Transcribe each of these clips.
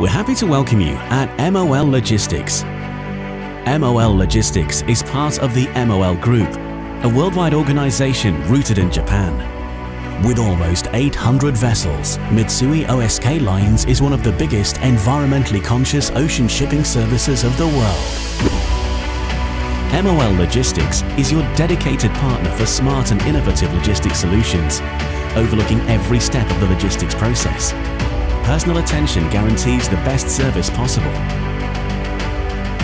We're happy to welcome you at MOL Logistics. MOL Logistics is part of the MOL Group, a worldwide organization rooted in Japan. With almost 800 vessels, Mitsui OSK Lines is one of the biggest environmentally conscious ocean shipping services of the world. MOL Logistics is your dedicated partner for smart and innovative logistics solutions, overlooking every step of the logistics process personal attention guarantees the best service possible.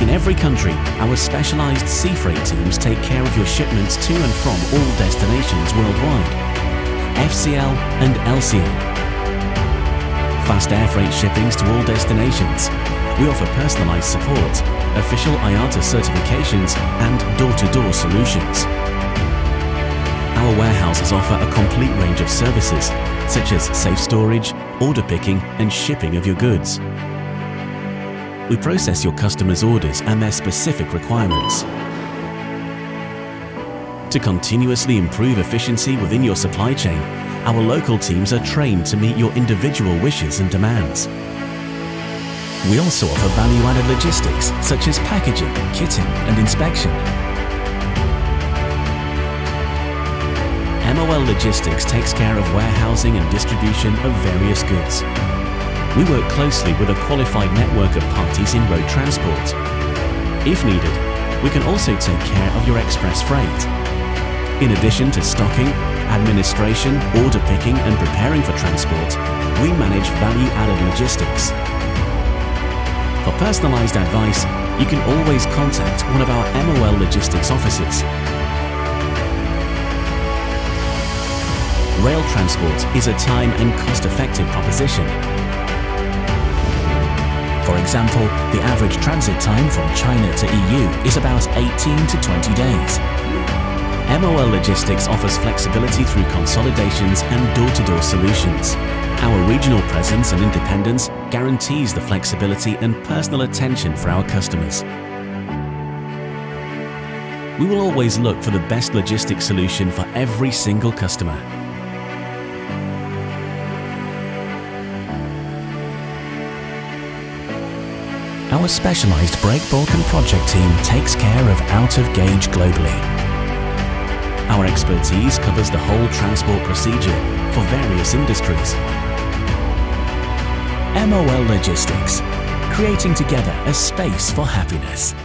In every country, our specialised sea freight teams take care of your shipments to and from all destinations worldwide. FCL and LCL. Fast air freight shippings to all destinations. We offer personalised support, official IATA certifications and door-to-door -door solutions. Our warehouses offer a complete range of services, such as safe storage, order picking and shipping of your goods. We process your customers' orders and their specific requirements. To continuously improve efficiency within your supply chain, our local teams are trained to meet your individual wishes and demands. We also offer value-added logistics such as packaging, kitting and inspection MOL Logistics takes care of warehousing and distribution of various goods. We work closely with a qualified network of parties in road transport. If needed, we can also take care of your express freight. In addition to stocking, administration, order picking and preparing for transport, we manage value-added logistics. For personalised advice, you can always contact one of our MOL Logistics offices rail transport is a time and cost-effective proposition. For example, the average transit time from China to EU is about 18 to 20 days. MOL Logistics offers flexibility through consolidations and door-to-door -door solutions. Our regional presence and independence guarantees the flexibility and personal attention for our customers. We will always look for the best logistics solution for every single customer. Our specialised break bulk and project team takes care of out-of-gauge globally. Our expertise covers the whole transport procedure for various industries. MOL Logistics, creating together a space for happiness.